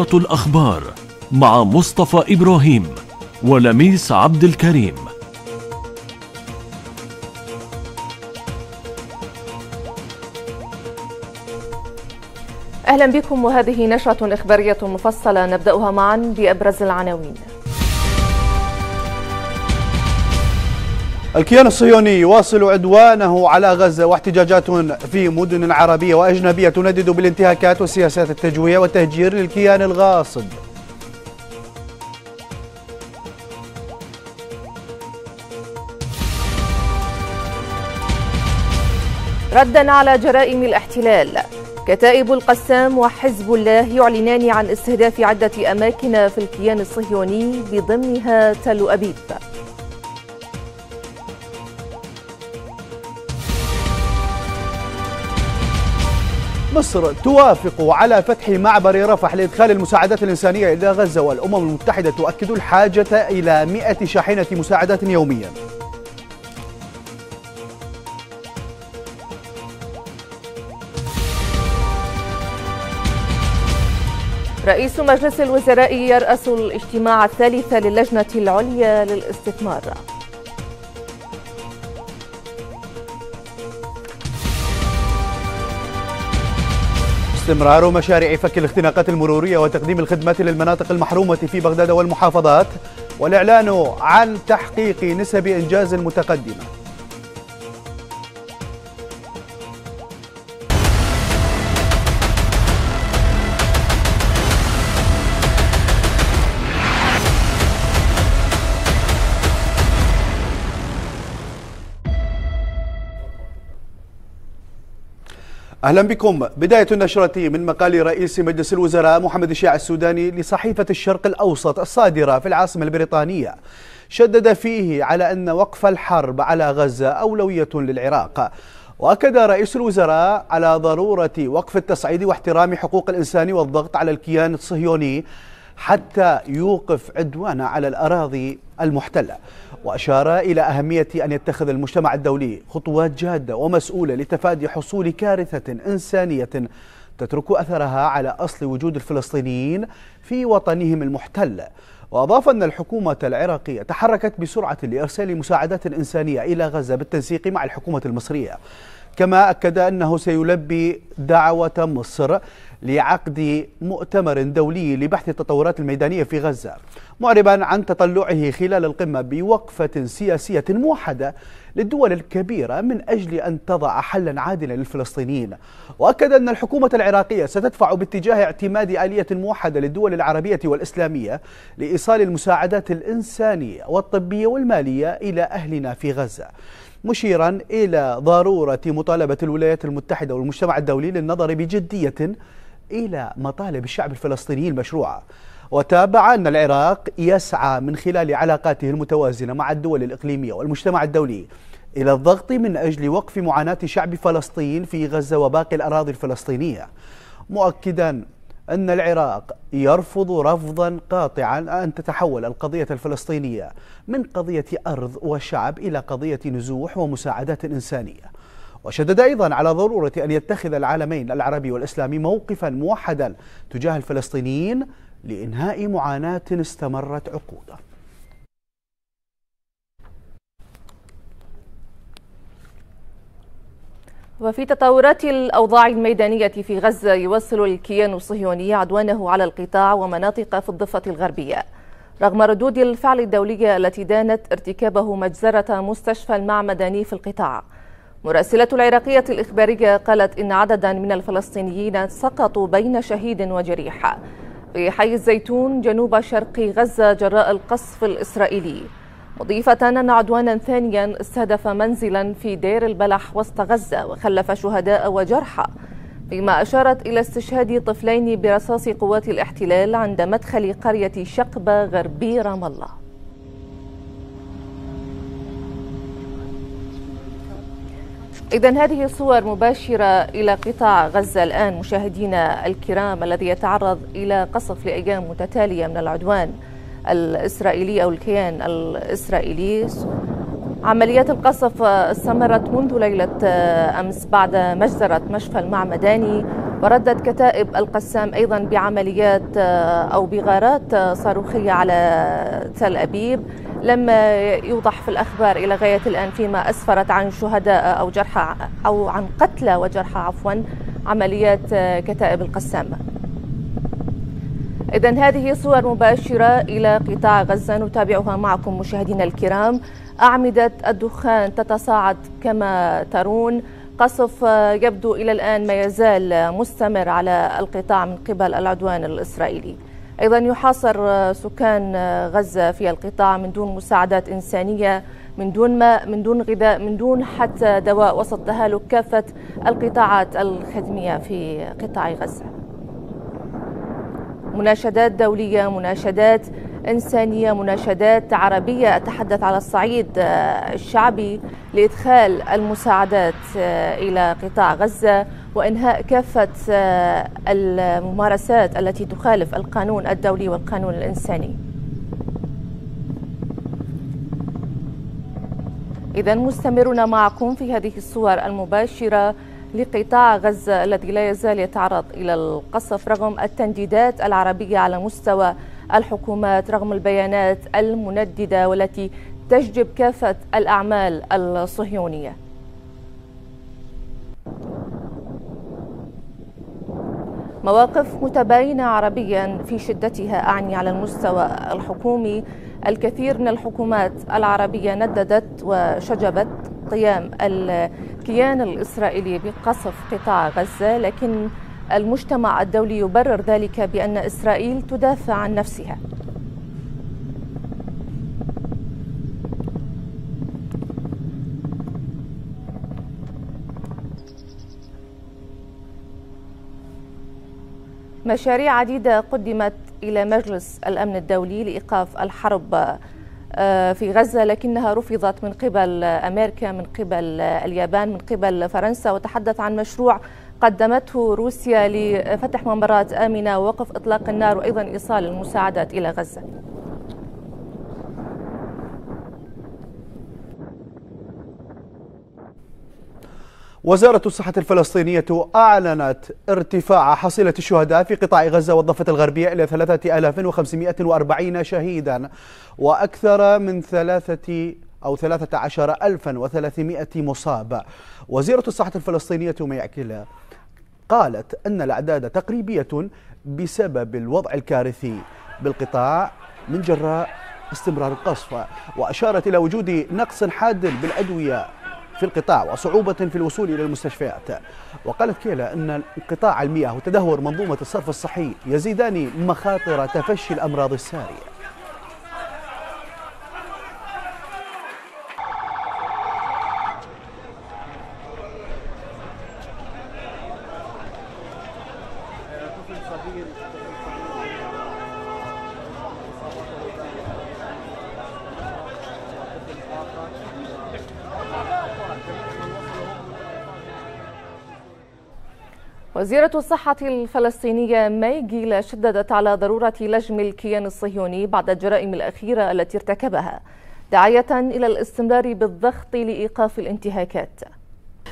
نشرة الأخبار مع مصطفى إبراهيم ولميس عبد الكريم. أهلا بكم وهذه نشرة إخبارية مفصلة نبدأها معا بأبرز العناوين. الكيان الصهيوني يواصل عدوانه على غزة واحتجاجات في مدن عربية وأجنبية تندد بالانتهاكات وسياسات التجويع والتهجير للكيان الغاصب. ردا على جرائم الاحتلال. كتائب القسام وحزب الله يعلنان عن استهداف عدة أماكن في الكيان الصهيوني بضمنها تل أبيب. مصر توافق على فتح معبر رفح لإدخال المساعدات الإنسانية إلى غزة والأمم المتحدة تؤكد الحاجة إلى 100 شاحنة مساعدات يومياً. رئيس مجلس الوزراء يرأس الاجتماع الثالث للجنة العليا للاستثمار. استمرار مشاريع فك الاختناقات المرورية وتقديم الخدمات للمناطق المحرومة في بغداد والمحافظات والإعلان عن تحقيق نسب إنجاز متقدمة أهلا بكم. بداية النشرة من مقال رئيس مجلس الوزراء محمد الشيع السوداني لصحيفة الشرق الأوسط الصادرة في العاصمة البريطانية. شدد فيه على أن وقف الحرب على غزة أولوية للعراق. وأكد رئيس الوزراء على ضرورة وقف التصعيد واحترام حقوق الإنسان والضغط على الكيان الصهيوني حتى يوقف عدوانه على الأراضي المحتلة. وأشار إلى أهمية أن يتخذ المجتمع الدولي خطوات جادة ومسؤولة لتفادي حصول كارثة إنسانية تترك أثرها على أصل وجود الفلسطينيين في وطنهم المحتل. وأضاف أن الحكومة العراقية تحركت بسرعة لإرسال مساعدات إنسانية إلى غزة بالتنسيق مع الحكومة المصرية. كما أكد أنه سيلبي دعوة مصر لعقد مؤتمر دولي لبحث التطورات الميدانية في غزة معربا عن تطلعه خلال القمة بوقفة سياسية موحدة للدول الكبيرة من أجل أن تضع حلا عادلا للفلسطينيين. وأكد أن الحكومة العراقية ستدفع باتجاه اعتماد آلية موحدة للدول العربية والإسلامية لإيصال المساعدات الإنسانية والطبية والمالية إلى أهلنا في غزة. مشيرا إلى ضرورة مطالبة الولايات المتحدة والمجتمع الدولي للنظر بجدية إلى مطالب الشعب الفلسطيني المشروعة. وتابع أن العراق يسعى من خلال علاقاته المتوازنة مع الدول الإقليمية والمجتمع الدولي إلى الضغط من أجل وقف معاناة شعب فلسطين في غزة وباقي الأراضي الفلسطينية مؤكدا أن العراق يرفض رفضا قاطعا أن تتحول القضية الفلسطينية من قضية أرض وشعب إلى قضية نزوح ومساعدات إنسانية. وشدد أيضا على ضرورة أن يتخذ العالمين العربي والإسلامي موقفا موحدا تجاه الفلسطينيين لإنهاء معاناة استمرت عقودا. وفي تطورات الأوضاع الميدانية في غزة يواصل الكيان الصهيوني عدوانه على القطاع ومناطق في الضفة الغربية. رغم ردود الفعل الدولية التي دانت ارتكابه مجزرة مستشفى المعمداني في القطاع. مراسلة العراقية الإخبارية قالت إن عددا من الفلسطينيين سقطوا بين شهيد وجريح. في حي الزيتون جنوب شرق غزة جراء القصف الإسرائيلي. مضيفة أن عدوانا ثانيا استهدف منزلا في دير البلح وسط غزة وخلف شهداء وجرحى فيما أشارت إلى استشهاد طفلين برصاص قوات الاحتلال عند مدخل قرية شقبة غربي رام الله. إذا هذه صور مباشرة إلى قطاع غزة الآن مشاهدينا الكرام الذي يتعرض إلى قصف لأيام متتالية من العدوان. الإسرائيلي أو الكيان الإسرائيلي. عمليات القصف استمرت منذ ليلة أمس بعد مجزرة مشفى المعمداني وردت كتائب القسام أيضا بعمليات أو بغارات صاروخية على تل أبيب. لم يوضح في الأخبار إلى غاية الآن فيما أسفرت عن شهداء أو جرحى أو عن قتلى وجرحى عفوا عمليات كتائب القسام. إذا هذه صور مباشرة إلى قطاع غزة. نتابعها معكم مشاهدينا الكرام. أعمدة الدخان تتصاعد كما ترون. قصف يبدو إلى الآن ما يزال مستمر على القطاع من قبل العدوان الإسرائيلي. أيضا يحاصر سكان غزة في القطاع من دون مساعدات إنسانية من دون ماء من دون غذاء من دون حتى دواء وسط تهالك كافة القطاعات الخدمية في قطاع غزة. مناشدات دولية مناشدات إنسانية مناشدات عربية. أتحدث على الصعيد الشعبي لإدخال المساعدات إلى قطاع غزة وإنهاء كافة الممارسات التي تخالف القانون الدولي والقانون الإنساني. إذا مستمرون معكم في هذه الصور المباشرة. لقطاع غزة الذي لا يزال يتعرض إلى القصف رغم التنديدات العربية على مستوى الحكومات رغم البيانات المنددة والتي تججب كافة الأعمال الصهيونية. مواقف متباينة عربيا في شدتها أعني على المستوى الحكومي. الكثير من الحكومات العربية نددت وشجبت قيام الكيان الإسرائيلي بقصف قطاع غزة لكن المجتمع الدولي يبرر ذلك بأن إسرائيل تدافع عن نفسها. مشاريع عديدة قدمت إلى مجلس الأمن الدولي لإيقاف الحرب آه، في غزة لكنها رفضت من قبل أمريكا من قبل اليابان من قبل فرنسا. وتحدث عن مشروع قدمته روسيا لفتح ممرات آمنة ووقف إطلاق النار وأيضا إيصال المساعدات إلى غزة. وزارة الصحة الفلسطينية أعلنت ارتفاع حصيلة الشهداء في قطاع غزة والضفة الغربية إلى 3540 شهيدا وأكثر من ثلاثة أو 13300 مصاب وزيرة الصحة الفلسطينية ميعكلا قالت أن الأعداد تقريبية بسبب الوضع الكارثي بالقطاع من جراء استمرار القصف وأشارت إلى وجود نقص حاد بالأدوية في القطاع وصعوبة في الوصول إلى المستشفيات. وقالت كيلا أن انقطاع المياه وتدهور منظومة الصرف الصحي يزيدان مخاطر تفشي الأمراض السارية. وزيرة الصحة الفلسطينية ماي جيلا شددت على ضرورة لجم الكيان الصهيوني بعد الجرائم الأخيرة التي ارتكبها داعية إلى الاستمرار بالضغط لإيقاف الانتهاكات.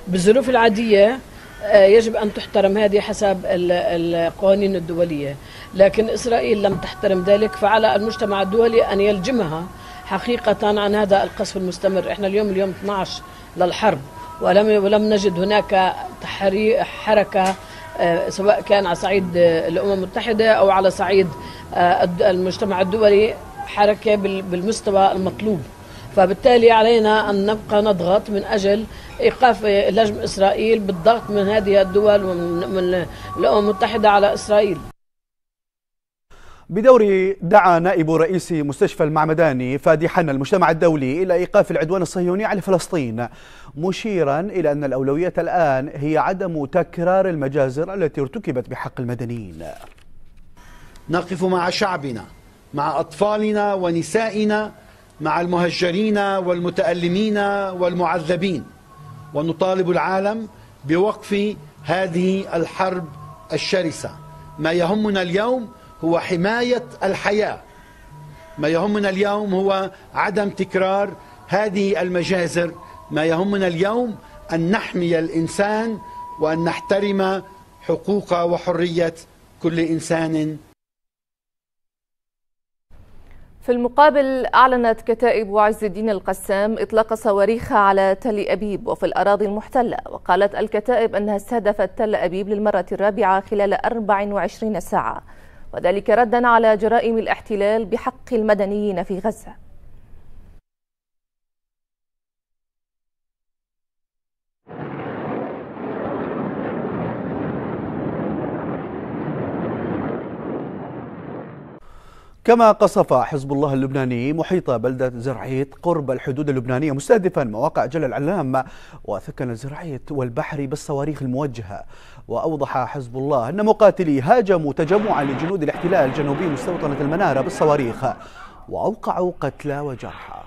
بالظروف العادية آه، يجب أن تحترم هذه حسب القوانين الدولية. لكن إسرائيل لم تحترم ذلك فعلى المجتمع الدولي أن يلجمها حقيقة عن هذا القصف المستمر. إحنا اليوم اليوم 12 للحرب ولم ولم نجد هناك حركة سواء كان على صعيد آه، الأمم المتحدة أو على صعيد آه، المجتمع الدولي حركة بالمستوى المطلوب. فبالتالي علينا أن نبقى نضغط من أجل إيقاف لجم إسرائيل بالضغط من هذه الدول ومن الأمم المتحدة على إسرائيل. بدور دعا نائب رئيس مستشفى المعمداني فادي حنا المجتمع الدولي إلى إيقاف العدوان الصهيوني على فلسطين مشيرا إلى أن الأولوية الآن هي عدم تكرار المجازر التي ارتكبت بحق المدنيين. نقف مع شعبنا مع أطفالنا ونسائنا مع المهجرين والمتألمين والمعذبين ونطالب العالم بوقف هذه الحرب الشرسة. ما يهمنا اليوم هو حماية الحياة. ما يهمنا اليوم هو عدم تكرار هذه المجازر. ما يهمنا اليوم أن نحمي الإنسان وأن نحترم حقوق وحرية كل إنسان. في المقابل أعلنت كتائب عز الدين القسام إطلاق صواريخ على تل أبيب وفي الأراضي المحتلة وقالت الكتائب أنها استهدفت تل أبيب للمرة الرابعة خلال 24 ساعة. وذلك ردا على جرائم الاحتلال بحق المدنيين في غزة. كما قصف حزب الله اللبناني محيط بلدة زرعيت قرب الحدود اللبنانية مستهدفا مواقع جل العلام وثكن زرعيت والبحر بالصواريخ الموجهة. وأوضح حزب الله أن مقاتلي هاجموا تجمعا لجنود الاحتلال الجنوبي مستوطنة المنارة بالصواريخ وأوقعوا قتلى وجرحى.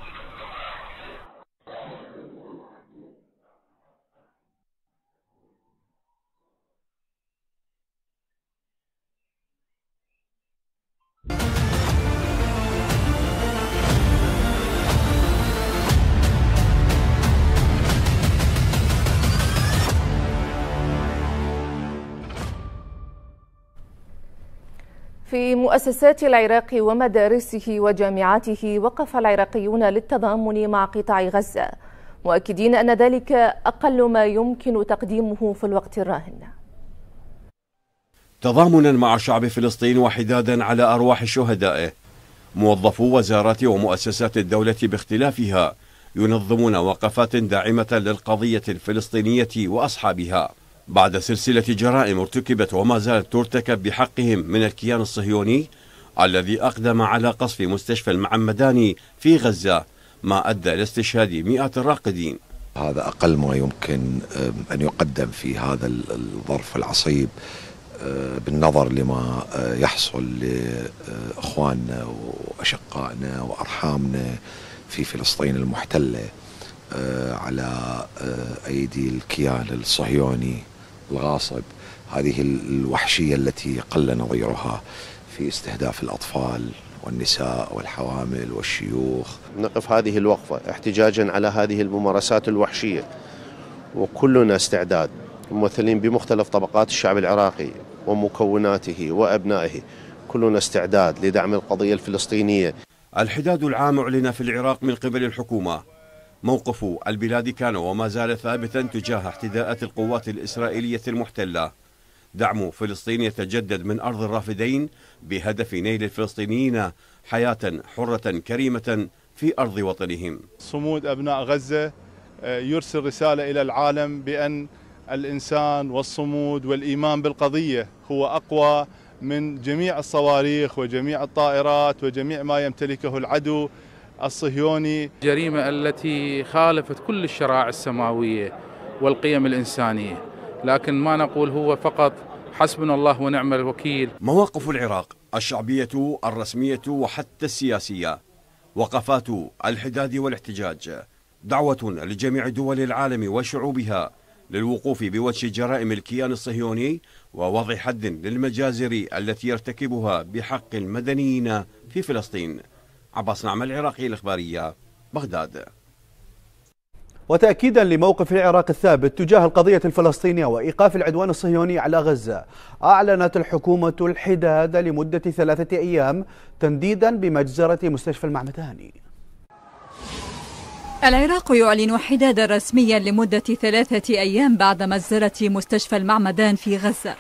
في مؤسسات العراق ومدارسه وجامعاته وقف العراقيون للتضامن مع قطاع غزة مؤكدين أن ذلك أقل ما يمكن تقديمه في الوقت الراهن. تضامنا مع شعب فلسطين وحدادا على أرواح شهدائه. موظفو وزارات ومؤسسات الدولة باختلافها ينظمون وقفات داعمة للقضية الفلسطينية وأصحابها. بعد سلسلة جرائم ارتكبت وما زالت ترتكب بحقهم من الكيان الصهيوني الذي أقدم على قصف مستشفى المعمداني في غزة ما أدى إلى استشهاد مئات الراقدين هذا أقل ما يمكن أن يقدم في هذا الظرف العصيب أه، بالنظر لما أه، يحصل لإخواننا وأشقائنا وأرحامنا في فلسطين المحتلة أه، على أيدي الكيان الصهيوني. الغاصب هذه الوحشية التي قل نظيرها في استهداف الأطفال والنساء والحوامل والشيوخ. نقف هذه الوقفة احتجاجا على هذه الممارسات الوحشية. وكلنا استعداد. ممثلين بمختلف طبقات الشعب العراقي ومكوناته وأبنائه كلنا استعداد لدعم القضية الفلسطينية. الحداد العام أعلن في العراق من قبل الحكومة موقف البلاد كان وما زال ثابتا تجاه احتداءات القوات الإسرائيلية المحتلة. دعم فلسطين يتجدد من أرض الرافدين بهدف نيل الفلسطينيين حياة حرة كريمة في أرض وطنهم. صمود أبناء غزة آه، يرسل رسالة إلى العالم بأن الإنسان والصمود والإيمان بالقضية هو أقوى من جميع الصواريخ وجميع الطائرات وجميع ما يمتلكه العدو. الصهيوني. جريمة التي خالفت كل الشرائع السماوية والقيم الإنسانية لكن ما نقول هو فقط حسبنا الله ونعم الوكيل. مواقف العراق الشعبية الرسمية وحتى السياسية. وقفات الحداد والاحتجاج. دعوة لجميع دول العالم وشعوبها للوقوف بوجه جرائم الكيان الصهيوني ووضع حد للمجازر التي يرتكبها بحق المدنيين في فلسطين. عباس نعمة العراقية الإخبارية بغداد. وتأكيدا لموقف العراق الثابت تجاه القضية الفلسطينية وإيقاف العدوان الصهيوني على غزة أعلنت الحكومة الحداد لمدة ثلاثة أيام تنديدا بمجزرة مستشفى المعمداني العراق يعلن حدادا رسميا لمدة ثلاثة أيام بعد مجزرة مستشفى المعمدان في غزة.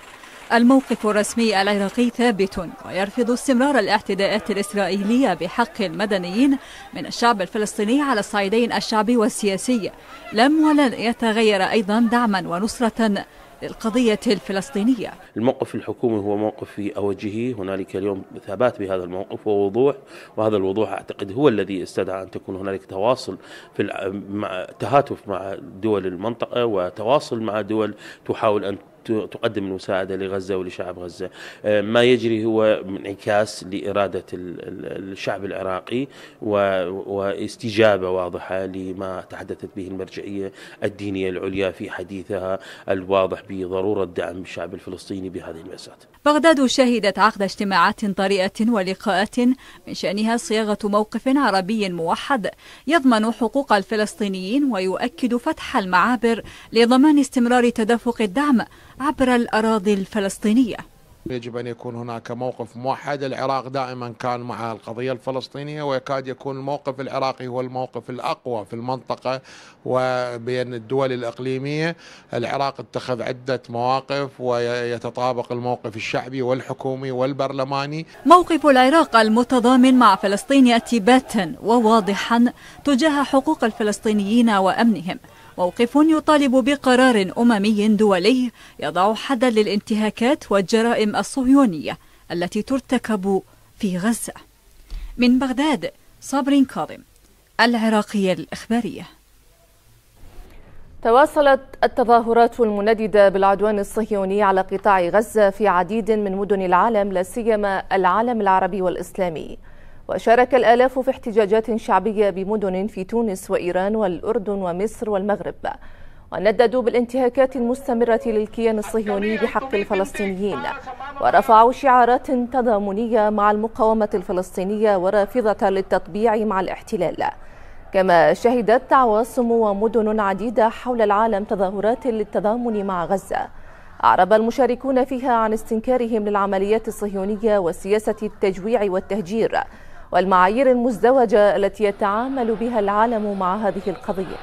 الموقف الرسمي العراقي ثابت ويرفض استمرار الاعتداءات الإسرائيلية بحق المدنيين من الشعب الفلسطيني على الصعيدين الشعبي والسياسي. لم ولن يتغير أيضا دعما ونصرة للقضية الفلسطينية. الموقف الحكومي هو موقف في أوجهه هنالك اليوم ثبات بهذا الموقف ووضوح. وهذا الوضوح أعتقد هو الذي استدعى أن تكون هنالك تواصل في مع تهاتف مع دول المنطقة وتواصل مع دول تحاول أن تقدم المساعدة لغزة ولشعب غزة. آه، ما يجري هو انعكاس لإرادة الشعب العراقي واستجابة واضحة لما تحدثت به المرجعية الدينية العليا في حديثها الواضح بضرورة دعم الشعب الفلسطيني بهذه المأساة بغداد شهدت عقد اجتماعات طريئة ولقاءات من شأنها صياغة موقف عربي موحد يضمن حقوق الفلسطينيين ويؤكد فتح المعابر لضمان استمرار تدفق الدعم عبر الأراضي الفلسطينية. يجب أن يكون هناك موقف موحد. العراق دائما كان مع القضية الفلسطينية ويكاد يكون الموقف العراقي هو الموقف الأقوى في المنطقة وبين الدول الإقليمية. العراق اتخذ عدة مواقف ويتطابق الموقف الشعبي والحكومي والبرلماني. موقف العراق المتضامن مع فلسطين يأتي باتا وواضحا تجاه حقوق الفلسطينيين وأمنهم. موقف يطالب بقرار أممي دولي يضع حدا للانتهاكات والجرائم الصهيونية التي ترتكب في غزة. من بغداد صابرين كاظم العراقية الإخبارية. تواصلت التظاهرات المنددة بالعدوان الصهيوني على قطاع غزة في عديد من مدن العالم لا سيما العالم العربي والإسلامي. وشارك الآلاف في احتجاجات شعبية بمدن في تونس وإيران والأردن ومصر والمغرب. ونددوا بالانتهاكات المستمرة للكيان الصهيوني بحق الفلسطينيين. ورفعوا شعارات تضامنية مع المقاومة الفلسطينية ورافضة للتطبيع مع الاحتلال. كما شهدت عواصم ومدن عديدة حول العالم تظاهرات للتضامن مع غزة. أعرب المشاركون فيها عن استنكارهم للعمليات الصهيونية وسياسة التجويع والتهجير. والمعايير المزدوجة التي يتعامل بها العالم مع هذه القضية.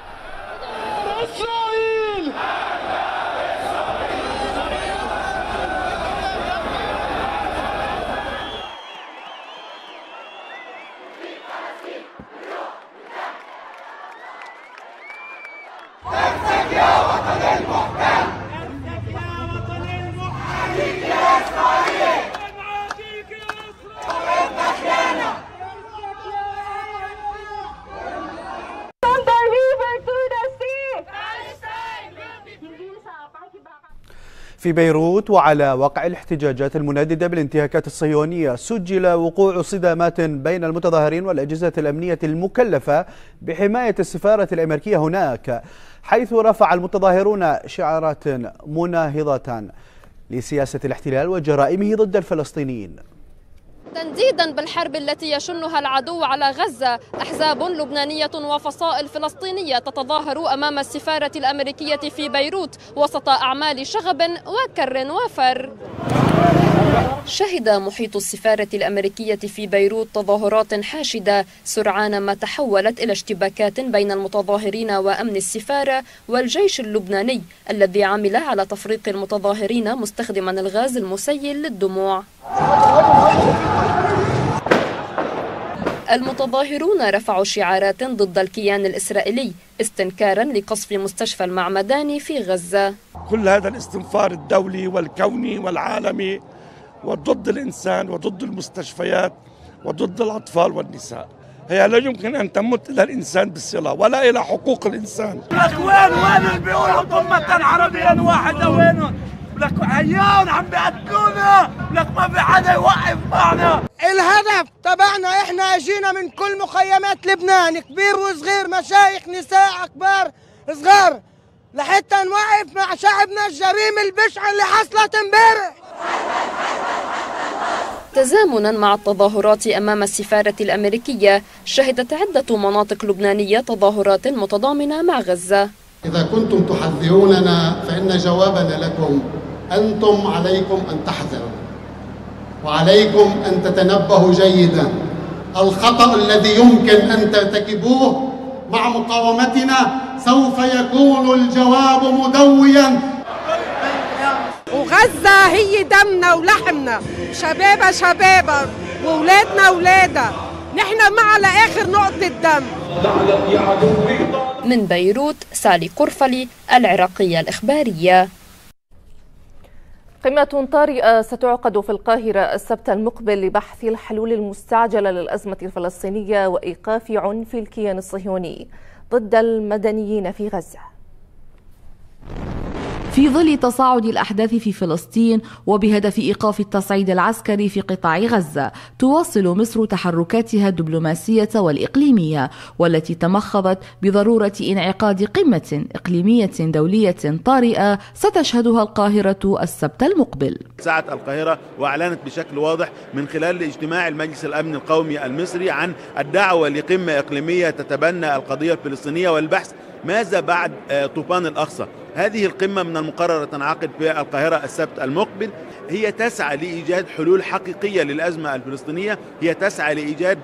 في بيروت وعلى وقع الاحتجاجات المنددة بالانتهاكات الصهيونية سجل وقوع صدامات بين المتظاهرين والأجهزة الأمنية المكلفة بحماية السفارة الأمريكية هناك حيث رفع المتظاهرون شعارات مناهضة لسياسة الاحتلال وجرائمه ضد الفلسطينيين. تنديدا بالحرب التي يشنها العدو على غزة أحزاب لبنانية وفصائل فلسطينية تتظاهر أمام السفارة الأمريكية في بيروت وسط أعمال شغب وكر وفر. شهد محيط السفارة الأمريكية في بيروت تظاهرات حاشدة سرعان ما تحولت إلى اشتباكات بين المتظاهرين وأمن السفارة والجيش اللبناني الذي عمل على تفريق المتظاهرين مستخدما الغاز المسيل للدموع. المتظاهرون رفعوا شعارات ضد الكيان الإسرائيلي استنكارا لقصف مستشفى المعمداني في غزة. كل هذا الاستنفار الدولي والكوني والعالمي وضد الإنسان وضد المستشفيات وضد الأطفال والنساء. هي لا يمكن أن تمت إلى الإنسان بالصلة ولا إلى حقوق الإنسان. لك وين وين اللي بيقولوا ضمة عربيا واحدة؟ وينهم لك عيان عم بيقتلونا لك ما في حدا يوقف معنا. الهدف تبعنا إحنا اجينا من كل مخيمات لبنان كبير وصغير مشايخ نساء كبار صغار لحتى نوقف مع شعبنا الجريمة البشعة اللي حصلت امبارح. تزامنا مع التظاهرات أمام السفارة الأمريكية شهدت عدة مناطق لبنانية تظاهرات متضامنة مع غزة. إذا كنتم تحذروننا فإن جوابنا لكم. أنتم عليكم أن تحذروا وعليكم أن تتنبهوا جيدا. الخطأ الذي يمكن أن ترتكبوه مع مقاومتنا سوف يكون الجواب مدويا. وغزة هي دمنا ولحمنا. شبابها شبابها وولادنا اولادها نحن مع لآخر نقطة دم. من بيروت سالي قرفلي العراقية الإخبارية. قمة طارئة ستعقد في القاهرة السبت المقبل لبحث الحلول المستعجلة للأزمة الفلسطينية وإيقاف عنف الكيان الصهيوني ضد المدنيين في غزة. في ظل تصاعد الأحداث في فلسطين وبهدف إيقاف التصعيد العسكري في قطاع غزة تواصل مصر تحركاتها الدبلوماسية والإقليمية والتي تمخضت بضرورة انعقاد قمة إقليمية دولية طارئة ستشهدها القاهرة السبت المقبل. ساعة القاهرة وأعلنت بشكل واضح من خلال اجتماع المجلس الأمن القومي المصري عن الدعوة لقمة إقليمية تتبنى القضية الفلسطينية والبحث ماذا بعد طوفان الأقصى؟ هذه القمة من المقرر تنعقد في القاهرة السبت المقبل هي تسعى لإيجاد حلول حقيقية للأزمة الفلسطينية هي تسعى لإيجاد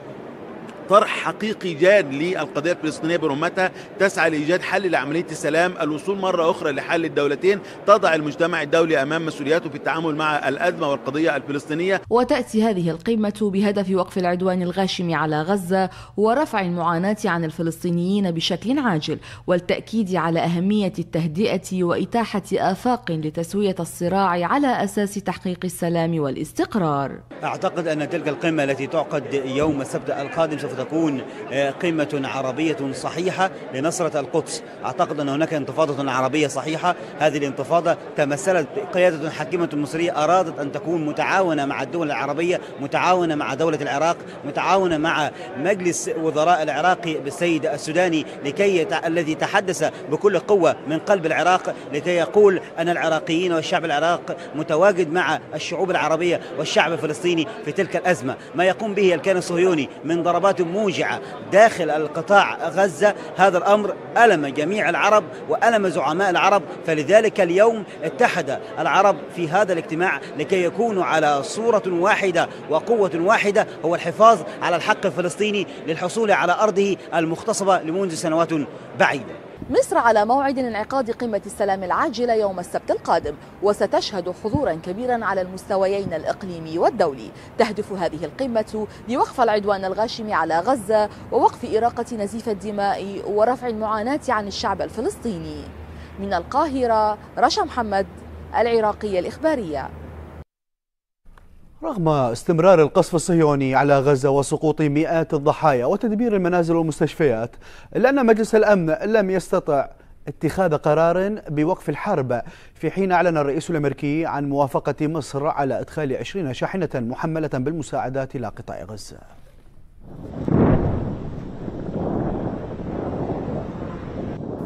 طرح حقيقي جاد للقضية الفلسطينية برمتها تسعى لإيجاد حل لعملية السلام الوصول مرة أخرى لحل الدولتين. تضع المجتمع الدولي أمام مسؤولياته في التعامل مع الأزمة والقضية الفلسطينية. وتأتي هذه القمة بهدف وقف العدوان الغاشم على غزة ورفع المعاناة عن الفلسطينيين بشكل عاجل والتأكيد على أهمية التهدئة وإتاحة آفاق لتسوية الصراع على أساس تحقيق السلام والاستقرار. أعتقد أن تلك القمة التي تعقد يوم السبت القادم سوف تكون آه، قمة عربية صحيحة لنصرة القدس. أعتقد أن هناك انتفاضة عربية صحيحة. هذه الانتفاضة تمثلت قيادة حكيمة مصرية أرادت أن تكون متعاونة مع الدول العربية متعاونة مع دولة العراق متعاونة مع مجلس وزراء العراقي بالسيد السوداني لكي يتع... الذي تحدث بكل قوة من قلب العراق لكي يقول أن العراقيين والشعب العراق متواجد مع الشعوب العربية والشعب الفلسطيني في تلك الأزمة. ما يقوم به الكيان الصهيوني من ضربات موجعة داخل القطاع غزة. هذا الأمر ألم جميع العرب وألم زعماء العرب فلذلك اليوم اتحد العرب في هذا الاجتماع لكي يكونوا على صورة واحدة وقوة واحدة هو الحفاظ على الحق الفلسطيني للحصول على أرضه المغتصبة لمنذ سنوات بعيدة. مصر على موعد انعقاد قمة السلام العاجلة يوم السبت القادم وستشهد حضورا كبيرا على المستويين الإقليمي والدولي. تهدف هذه القمة لوقف العدوان الغاشم على غزة ووقف إراقة نزيف الدماء ورفع المعاناة عن الشعب الفلسطيني. من القاهرة رشا محمد العراقية الإخبارية. رغم استمرار القصف الصهيوني على غزة وسقوط مئات الضحايا وتدمير المنازل والمستشفيات إلا أن مجلس الأمن لم يستطع اتخاذ قرار بوقف الحرب في حين أعلن الرئيس الأمريكي عن موافقة مصر على إدخال 20 شاحنة محملة بالمساعدات إلى قطاع غزة.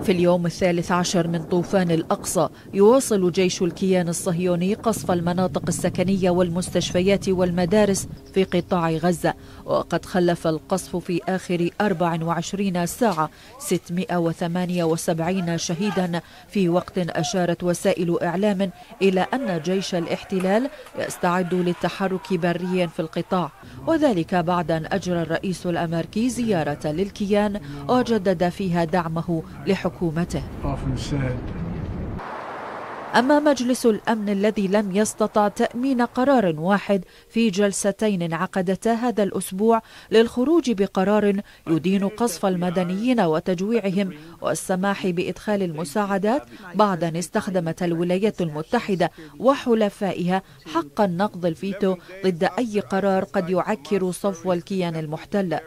في اليوم الثالث عشر من طوفان الأقصى يواصل جيش الكيان الصهيوني قصف المناطق السكنية والمستشفيات والمدارس في قطاع غزة. وقد خلف القصف في آخر 24 ساعة 678 شهيدا. في وقت أشارت وسائل إعلام إلى أن جيش الاحتلال يستعد للتحرك بريا في القطاع وذلك بعد أن أجرى الرئيس الأمريكي زيارة للكيان وجدد فيها دعمه لحكومته. أما مجلس الأمن الذي لم يستطع تأمين قرار واحد في جلستين انعقدتا هذا الأسبوع للخروج بقرار يدين قصف المدنيين وتجويعهم والسماح بإدخال المساعدات بعد أن استخدمت الولايات المتحدة وحلفائها حق النقض الفيتو ضد أي قرار قد يعكر صفو الكيان المحتل.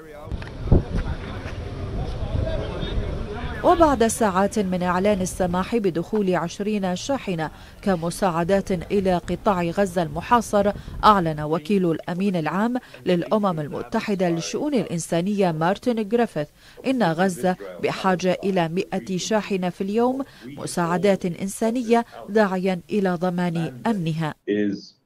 وبعد ساعات من إعلان السماح بدخول عشرين شاحنة كمساعدات إلى قطاع غزة المحاصر أعلن وكيل الأمين العام للأمم المتحدة للشؤون الإنسانية مارتن جريفيث إن غزة بحاجة إلى مئة شاحنة في اليوم مساعدات إنسانية داعيا إلى ضمان أمنها.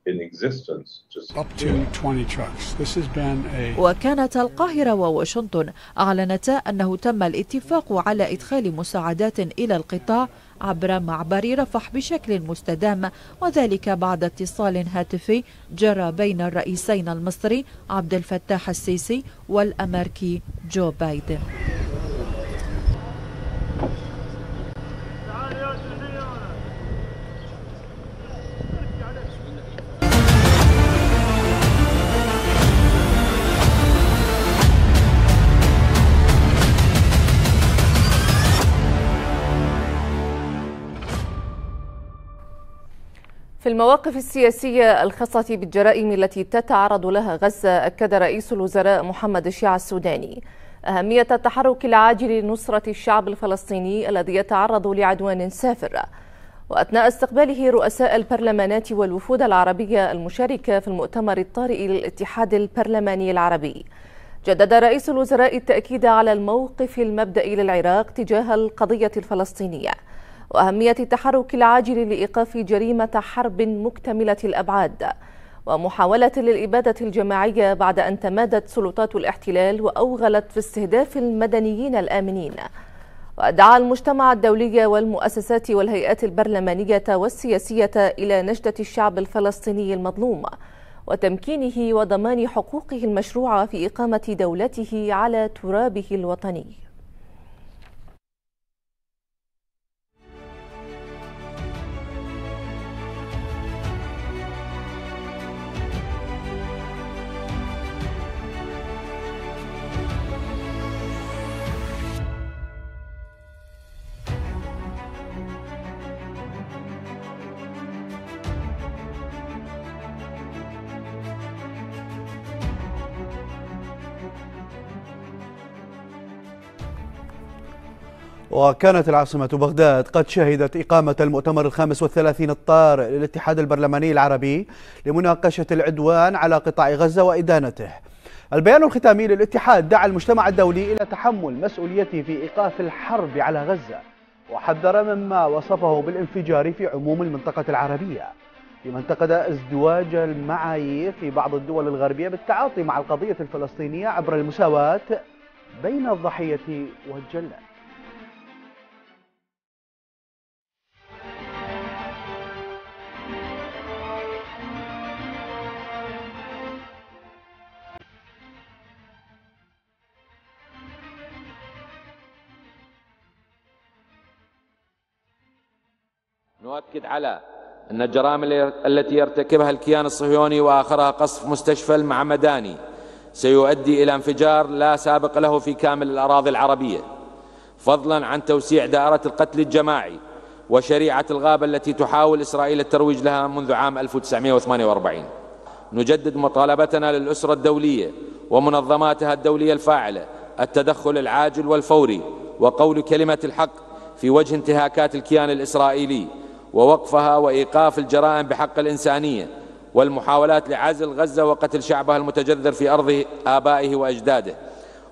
In existence. Up to 20 trucks. This has been a... وكانت القاهرة وواشنطن أعلنتا أنه تم الاتفاق على إدخال مساعدات إلى القطاع عبر معبر رفح بشكل مستدام وذلك بعد اتصال هاتفي جرى بين الرئيسين المصري عبد الفتاح السيسي والأمريكي جو بايدن في المواقف السياسية الخاصة بالجرائم التي تتعرض لها غزة أكد رئيس الوزراء محمد الشيع السوداني. أهمية التحرك العاجل لنصرة الشعب الفلسطيني الذي يتعرض لعدوان سافر. وأثناء استقباله رؤساء البرلمانات والوفود العربية المشاركة في المؤتمر الطارئ للاتحاد البرلماني العربي. جدد رئيس الوزراء التأكيد على الموقف المبدئي للعراق تجاه القضية الفلسطينية. وأهمية التحرك العاجل لإيقاف جريمة حرب مكتملة الأبعاد. ومحاولة للإبادة الجماعية بعد أن تمادت سلطات الاحتلال وأوغلت في استهداف المدنيين الآمنين. ودعا المجتمع الدولي والمؤسسات والهيئات البرلمانية والسياسية إلى نجدة الشعب الفلسطيني المظلوم وتمكينه وضمان حقوقه المشروعة في إقامة دولته على ترابه الوطني. وكانت العاصمة بغداد قد شهدت إقامة المؤتمر الخامس والثلاثين الطارئ للاتحاد البرلماني العربي لمناقشة العدوان على قطاع غزة وإدانته. البيان الختامي للاتحاد دعا المجتمع الدولي إلى تحمل مسؤوليته في إيقاف الحرب على غزة وحذر مما وصفه بالانفجار في عموم المنطقة العربية. لما انتقد ازدواج المعايير في بعض الدول الغربية بالتعاطي مع القضية الفلسطينية عبر المساواة بين الضحية والجلاد نؤكد على أن الجرائم التي يرتكبها الكيان الصهيوني وآخرها قصف مستشفى المعمداني سيؤدي إلى انفجار لا سابق له في كامل الأراضي العربية فضلا عن توسيع دائرة القتل الجماعي وشريعة الغابة التي تحاول إسرائيل الترويج لها منذ عام 1948 نجدد مطالبتنا للأسرة الدولية ومنظماتها الدولية الفاعلة التدخل العاجل والفوري وقول كلمة الحق في وجه انتهاكات الكيان الإسرائيلي. ووقفها وإيقاف الجرائم بحق الإنسانية والمحاولات لعزل غزة وقتل شعبها المتجذر في أرض آبائه وأجداده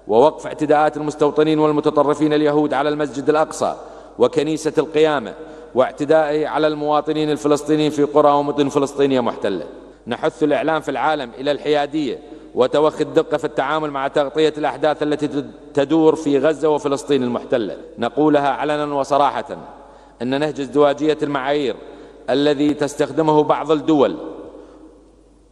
ووقف اعتداءات المستوطنين والمتطرفين اليهود على المسجد الأقصى وكنيسة القيامة واعتدائه على المواطنين الفلسطينيين في قرى ومدن فلسطينية محتلة. نحث الإعلام في العالم إلى الحيادية وتوخي الدقة في التعامل مع تغطية الأحداث التي تدور في غزة وفلسطين المحتلة. نقولها علنا وصراحة. أن نهج ازدواجية المعايير الذي تستخدمه بعض الدول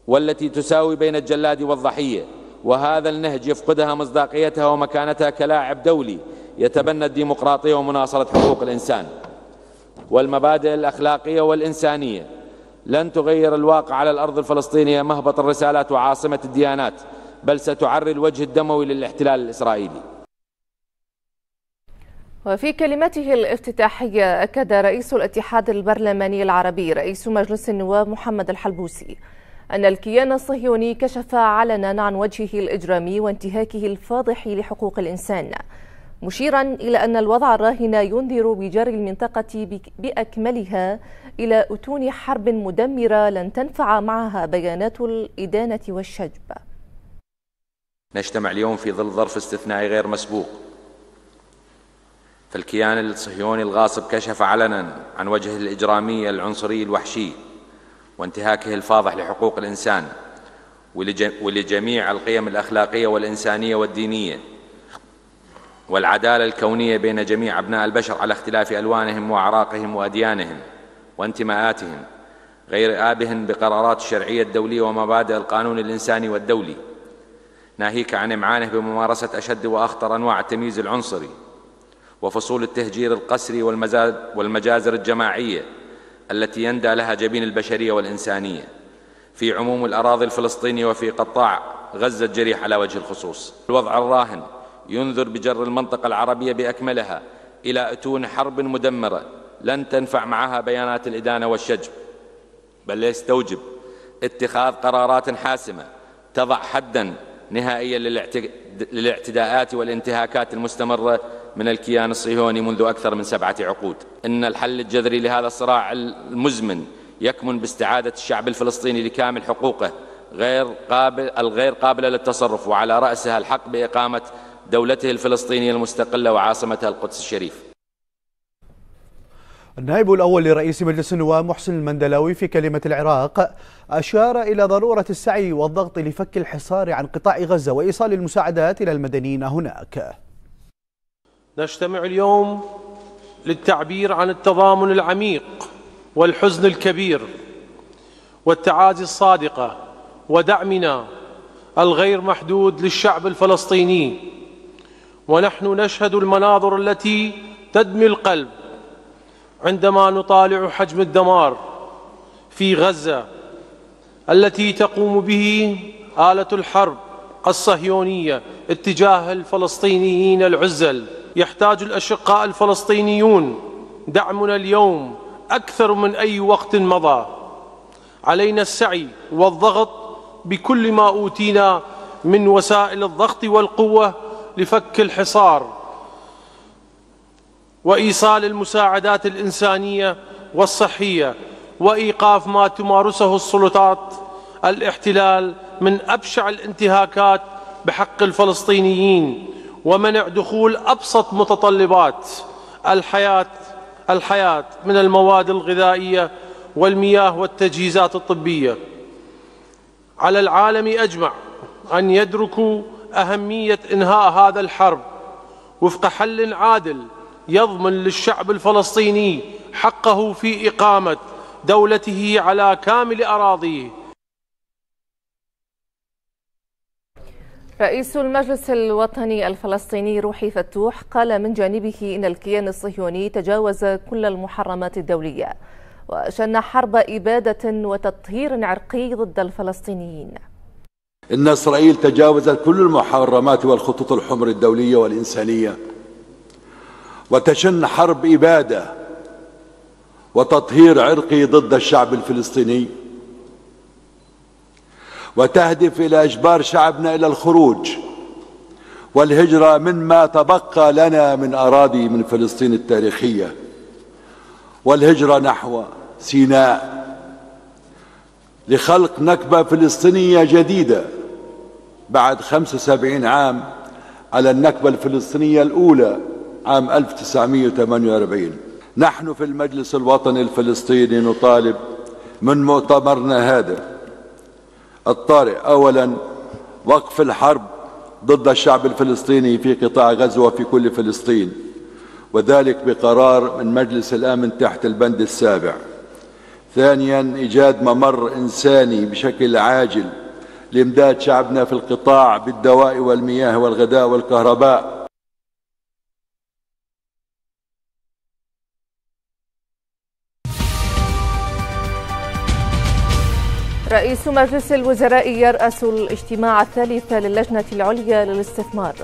والتي تساوي بين الجلاد والضحية وهذا النهج يفقدها مصداقيتها ومكانتها كلاعب دولي يتبنى الديمقراطية ومناصرة حقوق الإنسان. والمبادئ الأخلاقية والإنسانية لن تغير الواقع على الأرض الفلسطينية مهبط الرسالات وعاصمة الديانات بل ستعري الوجه الدموي للاحتلال الإسرائيلي. وفي كلمته الافتتاحية أكد رئيس الاتحاد البرلماني العربي رئيس مجلس النواب محمد الحلبوسي أن الكيان الصهيوني كشف علنا عن وجهه الإجرامي وانتهاكه الفاضح لحقوق الإنسان مشيرا إلى أن الوضع الراهن ينذر بجري المنطقة بأكملها إلى أتون حرب مدمرة لن تنفع معها بيانات الإدانة والشجب. نجتمع اليوم في ظل ظرف استثنائي غير مسبوق. فالكيان الصهيوني الغاصب كشف علنا عن وجهه الإجرامي العنصري الوحشي وانتهاكه الفاضح لحقوق الإنسان ولجميع القيم الأخلاقية والإنسانية والدينية والعدالة الكونية بين جميع أبناء البشر على اختلاف ألوانهم وأعراقهم وأديانهم وانتماءاتهم غير آبه بقرارات الشرعية الدولية ومبادئ القانون الإنساني والدولي. ناهيك عن إمعانه بممارسة أشد وأخطر أنواع التمييز العنصري وفصول التهجير القسري والمجازر الجماعية التي يندى لها جبين البشرية والإنسانية في عموم الأراضي الفلسطينية وفي قطاع غزة الجريح على وجه الخصوص. الوضع الراهن ينذر بجر المنطقة العربية بأكملها إلى أتون حرب مدمرة لن تنفع معها بيانات الإدانة والشجب بل يستوجب اتخاذ قرارات حاسمة تضع حدا نهائيا للاعتداءات والانتهاكات المستمرة من الكيان الصهيوني منذ أكثر من سبعة عقود. إن الحل الجذري لهذا الصراع المزمن يكمن باستعادة الشعب الفلسطيني لكامل حقوقه غير قابل الغير قابلة للتصرف وعلى رأسها الحق بإقامة دولته الفلسطينية المستقلة وعاصمتها القدس الشريف. النائب الأول لرئيس مجلس النواب محسن المندلاوي في كلمة العراق أشار إلى ضرورة السعي والضغط لفك الحصار عن قطاع غزة وإيصال المساعدات إلى المدنيين هناك. نجتمع اليوم للتعبير عن التضامن العميق والحزن الكبير والتعازي الصادقه ودعمنا الغير محدود للشعب الفلسطيني. ونحن نشهد المناظر التي تدمي القلب عندما نطالع حجم الدمار في غزة التي تقوم به آلة الحرب الصهيونية اتجاه الفلسطينيين العزل. يحتاج الأشقاء الفلسطينيون دعمنا اليوم أكثر من أي وقت مضى. علينا السعي والضغط بكل ما أوتينا من وسائل الضغط والقوة لفك الحصار وإيصال المساعدات الإنسانية والصحية وإيقاف ما تمارسه السلطات الاحتلال من أبشع الانتهاكات بحق الفلسطينيين. ومنع دخول أبسط متطلبات الحياة الحياة من المواد الغذائية والمياه والتجهيزات الطبية. على العالم أجمع أن يدركوا أهمية إنهاء هذا الحرب وفق حل عادل يضمن للشعب الفلسطيني حقه في إقامة دولته على كامل أراضيه. رئيس المجلس الوطني الفلسطيني روحي فتوح قال من جانبه إن الكيان الصهيوني تجاوز كل المحرمات الدولية وشن حرب إبادة وتطهير عرقي ضد الفلسطينيين. إن إسرائيل تجاوزت كل المحرمات والخطوط الحمر الدولية والإنسانية وتشن حرب إبادة وتطهير عرقي ضد الشعب الفلسطيني وتهدف إلى إجبار شعبنا إلى الخروج. والهجرة مما تبقى لنا من أراضي من فلسطين التاريخية. والهجرة نحو سيناء. لخلق نكبة فلسطينية جديدة. بعد 75 عام على النكبة الفلسطينية الأولى عام 1948 نحن في المجلس الوطني الفلسطيني نطالب من مؤتمرنا هذا. الطارئ اولا وقف الحرب ضد الشعب الفلسطيني في قطاع غزه وفي كل فلسطين وذلك بقرار من مجلس الأمن تحت البند السابع. ثانيا إيجاد ممر إنساني بشكل عاجل لإمداد شعبنا في القطاع بالدواء والمياه والغذاء والكهرباء. رئيس مجلس الوزراء يرأس الاجتماع الثالث للجنة العليا للاستثمار.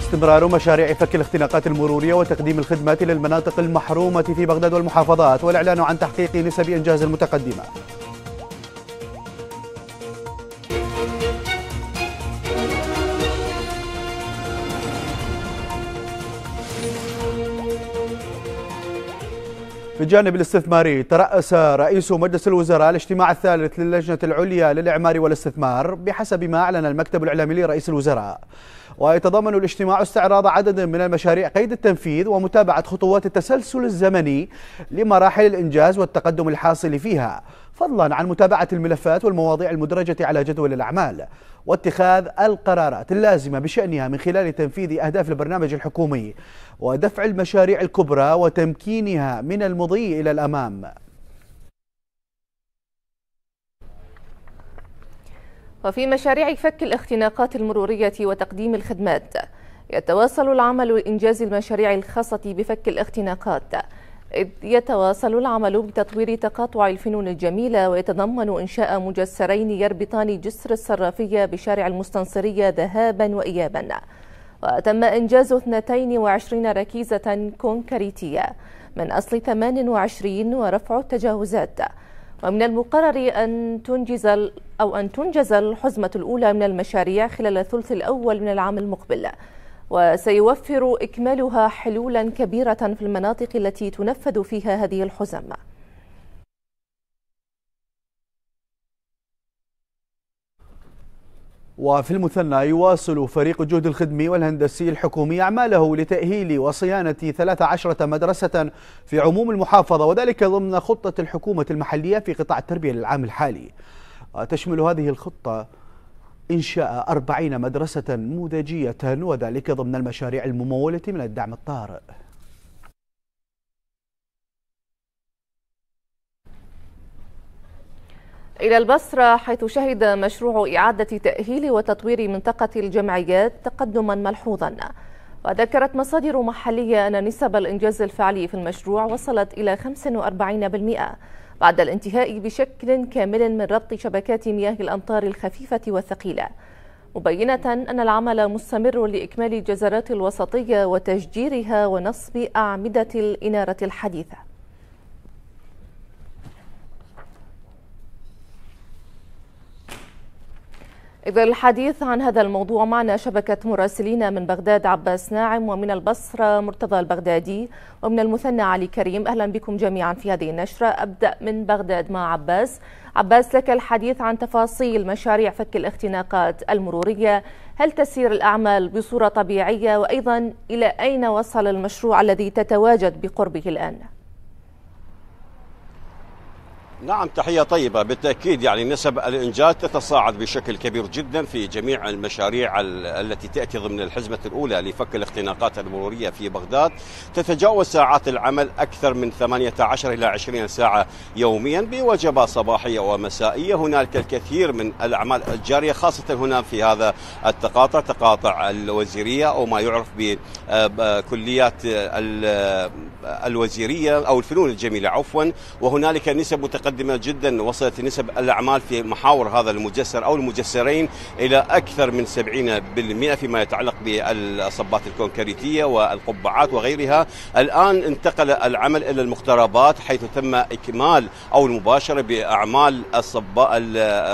استمرار مشاريع فك الاختناقات المرورية وتقديم الخدمات للمناطق المحرومة في بغداد والمحافظات والإعلان عن تحقيق نسب إنجاز المتقدمة. في الجانب الاستثماري ترأس رئيس مجلس الوزراء الاجتماع الثالث للجنة العليا للإعمار والاستثمار بحسب ما أعلن المكتب الإعلامي لرئيس الوزراء. ويتضمن الاجتماع استعراض عدد من المشاريع قيد التنفيذ ومتابعة خطوات التسلسل الزمني لمراحل الإنجاز والتقدم الحاصل فيها فضلا عن متابعة الملفات والمواضيع المدرجة على جدول الأعمال واتخاذ القرارات اللازمة بشأنها من خلال تنفيذ أهداف البرنامج الحكومي ودفع المشاريع الكبرى وتمكينها من المضي إلى الأمام. وفي مشاريع فك الاختناقات المرورية وتقديم الخدمات. يتواصل العمل لإنجاز المشاريع الخاصة بفك الاختناقات. إذ يتواصل العمل بتطوير تقاطع الفنون الجميلة ويتضمن إنشاء مجسرين يربطان جسر الصرافية بشارع المستنصرية ذهابا وإيابا. وتم إنجاز 22 ركيزة كونكريتية. من أصل 28 ورفع التجاوزات. ومن المقرر أن تنجز أو أن تنجز الحزمة الأولى من المشاريع خلال الثلث الأول من العام المقبل. وسيوفر إكمالها حلولا كبيرة في المناطق التي تنفذ فيها هذه الحزم. وفي المثنى يواصل فريق الجهد الخدمي والهندسي الحكومي أعماله لتأهيل وصيانة 13 مدرسة في عموم المحافظة وذلك ضمن خطة الحكومة المحلية في قطاع التربية للعام الحالي. تشمل هذه الخطة إنشاء أربعين مدرسة نموذجية وذلك ضمن المشاريع الممولة من الدعم الطارئ. إلى البصرة حيث شهد مشروع إعادة تأهيل وتطوير منطقة الجمعيات تقدما ملحوظا. وذكرت مصادر محلية أن نسب الإنجاز الفعلي في المشروع وصلت إلى 45% بعد الانتهاء بشكل كامل من ربط شبكات مياه الأمطار الخفيفة والثقيلة. مبينة أن العمل مستمر لإكمال الجزرات الوسطية وتشجيرها ونصب أعمدة الإنارة الحديثة. إذا الحديث عن هذا الموضوع معنا شبكة مراسلين من بغداد عباس ناعم ومن البصرة مرتضى البغدادي ومن المثنى علي كريم. أهلا بكم جميعا في هذه النشرة. أبدأ من بغداد مع عباس. عباس لك الحديث عن تفاصيل مشاريع فك الاختناقات المرورية. هل تسير الأعمال بصورة طبيعية؟ وأيضا إلى أين وصل المشروع الذي تتواجد بقربه الآن؟ نعم تحية طيبة. بالتأكيد يعني نسب الإنجاز تتصاعد بشكل كبير جدا في جميع المشاريع التي تأتي ضمن الحزمة الأولى لفك الاختناقات المرورية في بغداد. تتجاوز ساعات العمل أكثر من 18 إلى 20 ساعة يوميا بوجبات صباحية ومسائية. هنالك الكثير من الأعمال الجارية خاصة هنا في هذا التقاطع تقاطع الوزيرية أو ما يعرف بكليات الوزيرية أو الفنون الجميلة عفوا. وهنالك نسب متقدمة متقدمة جدا وصلت نسب الأعمال في محاور هذا المجسر أو المجسرين إلى أكثر من 70% فيما يتعلق بالصبات الكونكريتية والقبعات وغيرها. الآن انتقل العمل إلى المختربات حيث تم إكمال أو المباشرة بأعمال الصباء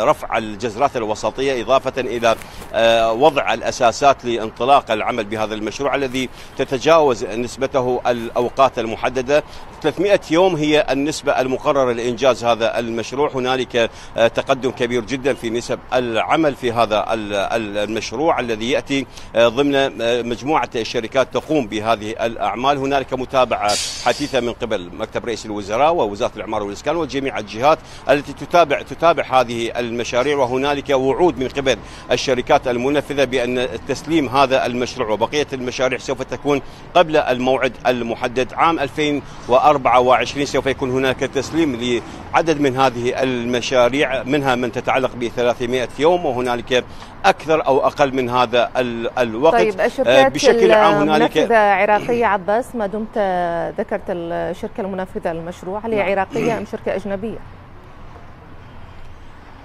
رفع الجزرات الوسطية إضافة إلى آه، وضع الأساسات لانطلاق العمل بهذا المشروع الذي تتجاوز نسبته الأوقات المحددة. 300 يوم هي النسبة المقررة لإنجاز هذا المشروع. هنالك آه، تقدم كبير جدا في نسب العمل في هذا المشروع الذي يأتي آه، ضمن آه، مجموعة الشركات تقوم بهذه الأعمال. هنالك متابعة حثيثة من قبل مكتب رئيس الوزراء ووزارة الإعمار والإسكان وجميع الجهات التي تتابع تتابع هذه المشاريع. وهنالك وعود من قبل الشركات المنفذة بأن تسليم هذا المشروع وبقية المشاريع سوف تكون قبل الموعد المحدد عام 2024 سوف يكون هناك تسليم عدد من هذه المشاريع منها من تتعلق ب 300 يوم وهنالك أكثر أو أقل من هذا الوقت طيب الشركات بشكل عام هنالك منفذه عراقية عباس ما دمت ذكرت الشركة المنفذة للمشروع هل هي نعم. عراقية أم شركة أجنبية؟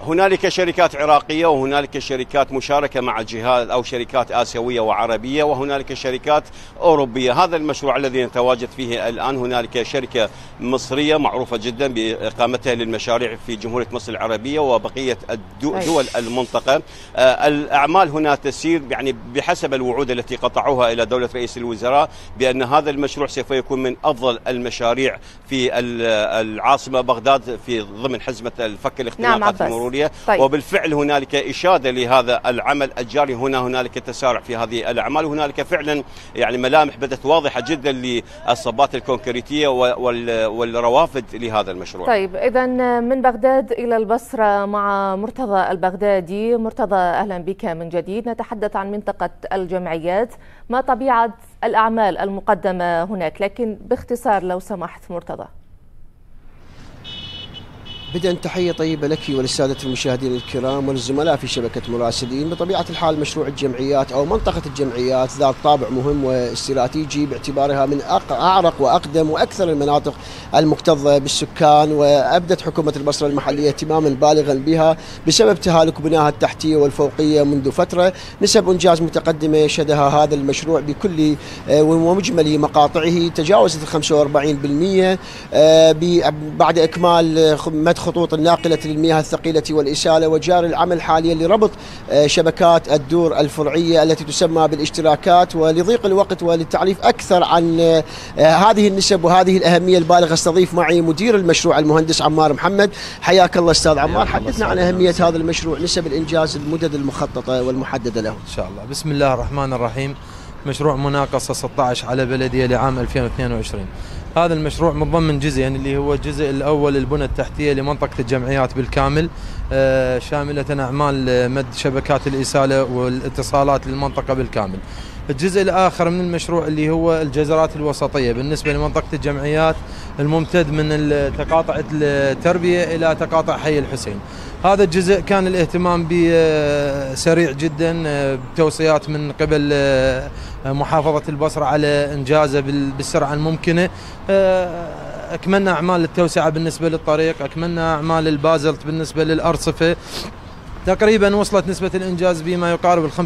هنالك شركات عراقية وهنالك شركات مشاركة مع جهات أو شركات آسيوية وعربية وهنالك شركات أوروبية. هذا المشروع الذي نتواجد فيه الآن هنالك شركة مصرية معروفة جدا بإقامتها للمشاريع في جمهورية مصر العربية وبقية دول المنطقة. آه، الأعمال هنا تسير يعني بحسب الوعود التي قطعوها إلى دولة رئيس الوزراء بأن هذا المشروع سوف يكون من أفضل المشاريع في العاصمة بغداد في ضمن حزمة الفك الاختناقات نعم السورية طيب. وبالفعل هنالك إشادة لهذا العمل الجاري. هنا هنالك تسارع في هذه الأعمال هنالك فعلا يعني ملامح بدت واضحة جدا للصبات الكونكريتية والروافد لهذا المشروع. طيب إذا من بغداد إلى البصرة مع مرتضى البغدادي. مرتضى أهلا بك من جديد. نتحدث عن منطقة الجمعيات. ما طبيعة الأعمال المقدمة هناك؟ لكن باختصار لو سمحت مرتضى. بدءا تحية طيبة لك وللسادة المشاهدين الكرام وللزملاء في شبكة مراسلين بطبيعة الحال مشروع الجمعيات أو منطقة الجمعيات ذات طابع مهم واستراتيجي باعتبارها من أعرق وأقدم وأكثر المناطق المكتظة بالسكان وأبدت حكومة البصرة المحلية اهتماما بالغا بها بسبب تهالك بناها التحتية والفوقية منذ فترة نسب إنجاز متقدمة يشهدها هذا المشروع بكل آه، ومجمل مقاطعه تجاوزت ال 45% آه، بعد إكمال مدخل الخطوط الناقلة للمياه الثقيلة والإسالة وجاري العمل حاليا لربط آه، شبكات الدور الفرعية التي تسمى بالاشتراكات. ولضيق الوقت وللتعريف أكثر عن آه، هذه النسب وهذه الأهمية البالغة استضيف معي مدير المشروع المهندس عمار محمد. حياك الله أستاذ عمار. حدثنا عن أهمية هذا المشروع نسب الإنجاز المدد المخططة والمحددة له. إن شاء الله. بسم الله الرحمن الرحيم. مشروع مناقصة 16 على بلدية لعام 2022 هذا المشروع متضمن جزئين اللي هو الجزء الأول البنى التحتية لمنطقة الجمعيات بالكامل آه، شاملة أعمال مد شبكات الإسالة والإتصالات للمنطقة بالكامل. الجزء الآخر من المشروع اللي هو الجزرات الوسطية. بالنسبة لمنطقة الجمعيات الممتد من تقاطع التربية إلى تقاطع حي الحسين. هذا الجزء كان الاهتمام به آه، سريع جدا آه، بتوصيات من قبل آه، محافظة البصرة على إنجازه بالسرعة الممكنة. أكملنا أعمال التوسعة بالنسبة للطريق أكملنا أعمال البازلت بالنسبة للأرصفة. تقريبا وصلت نسبة الإنجاز بما يقارب ال 75%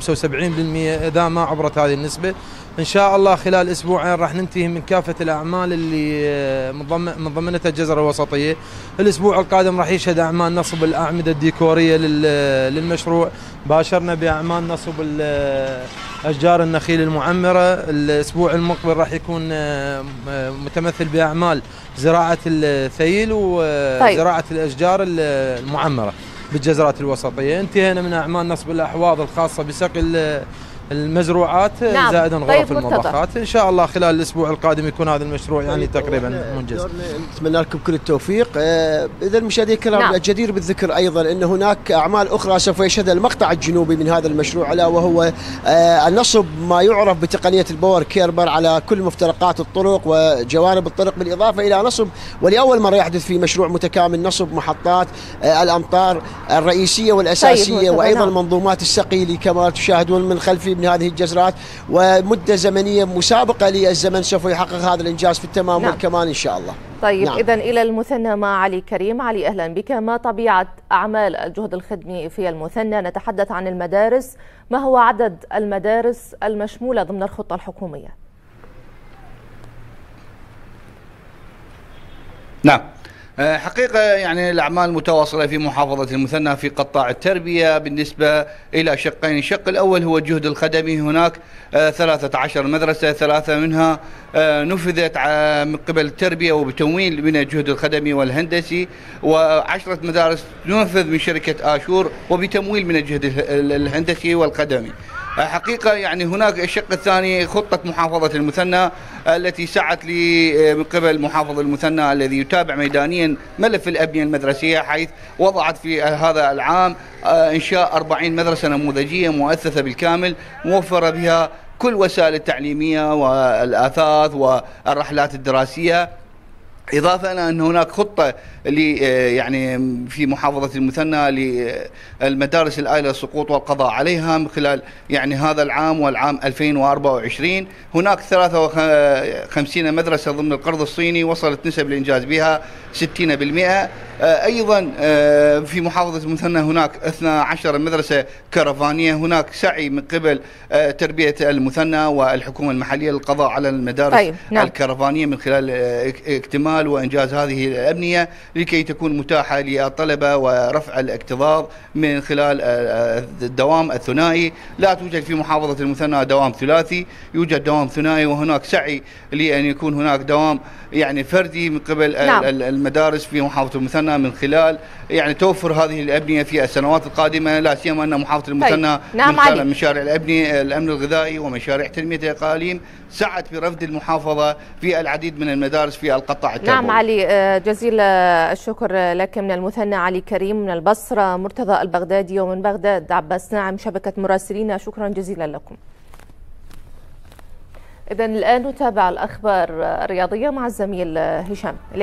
إذا ما عبرت هذه النسبة. إن شاء الله خلال أسبوعين راح ننتهي من كافة الأعمال اللي آه، من ضمنتها الجزرة الوسطية. الأسبوع القادم راح يشهد أعمال نصب الأعمدة الديكورية للمشروع. باشرنا بأعمال نصب أشجار النخيل المعمرة. الأسبوع المقبل راح يكون آه، متمثل بأعمال زراعة الثيل وزراعة طيب. الأشجار المعمرة. بالجزرات الوسطية. انتهينا من أعمال نصب الأحواض الخاصة بسقي المزروعات نعم. زائدا غرف طيب المطبخات إن شاء الله خلال الأسبوع القادم يكون هذا المشروع يعني طيب تقريبا منجز نتمنى لكم كل التوفيق آه، إذا المشاهدين الكرام نعم. الجدير بالذكر أيضا إن هناك أعمال أخرى سوف يشهدها المقطع الجنوبي من هذا المشروع ألا وهو آه، النصب ما يعرف بتقنية ال power curber على كل مفترقات الطرق وجوانب الطرق بالإضافة إلى نصب ولأول مرة يحدث في مشروع متكامل نصب محطات آه، الأمطار الرئيسية والأساسية طيب وأيضا نعم. منظومات السقي كما تشاهدون من خلفي من هذه الجزرات ومدة زمنية مسابقة للزمن سوف يحقق هذا الإنجاز في التمام نعم. والكمال إن شاء الله. طيب نعم. اذا إلى المثنى مع علي كريم، علي أهلا بك، ما طبيعة أعمال الجهد الخدمي في المثنى؟ نتحدث عن المدارس، ما هو عدد المدارس المشمولة ضمن الخطة الحكومية؟ نعم حقيقة يعني الأعمال متواصلة في محافظة المثنى في قطاع التربية بالنسبة إلى شقين. الشق الأول هو الجهد الخدمي. هناك 13 آه، مدرسة ثلاثة منها آه، نفذت من قبل التربية وبتمويل من الجهد الخدمي والهندسي وعشرة مدارس تنفذ من شركة آشور وبتمويل من الجهد الهندسي والخدمي. حقيقة يعني هناك الشق الثاني خطة محافظة المثنى التي سعت لي آه، من قبل محافظ المثنى الذي يتابع ميدانيا ملف الأبنية المدرسية حيث وضعت في هذا العام آه، إنشاء 40 مدرسة نموذجية مؤسسة بالكامل موفرة بها كل وسائل التعليمية والآثاث والرحلات الدراسية. إضافة إلى أن هناك خطة اللي آه، يعني في محافظة المثنى للمدارس الآيلة السقوط والقضاء عليها من خلال يعني هذا العام والعام 2024 هناك 53 مدرسة ضمن القرض الصيني وصلت نسب الإنجاز بها 60% آه، أيضا آه، في محافظة المثنى هناك 12 مدرسة كرفانية هناك سعي من قبل تربية المثنى والحكومة المحلية للقضاء على المدارس طيب. نعم. الكرفانية من خلال اكتمال وإنجاز هذه الأبنية لكي تكون متاحة للطلبة ورفع الاكتظاظ من خلال آه، آه، الدوام الثنائي. لا توجد في محافظة المثنى دوام ثلاثي يوجد دوام ثنائي وهناك سعي لأن يكون هناك دوام يعني فردي من قبل نعم. المدارس في محافظة المثنى من خلال يعني توفر هذه الأبنية في السنوات القادمة لا سيما أن محافظة طيب. المثنى. نعم من خلال مشاريع الأبنية الأمن الغذائي ومشاريع تنمية الإقاليم سعت في رفض المحافظة في العديد من المدارس في القطاع التربوي نعم علي آه، جزيل الشكر لك من المثنى علي كريم من البصرة مرتضى البغدادي ومن بغداد عباس ناعم شبكة مراسلين شكرا جزيلا لكم إذا الآن نتابع الأخبار الرياضية مع الزميل هشام. إليك.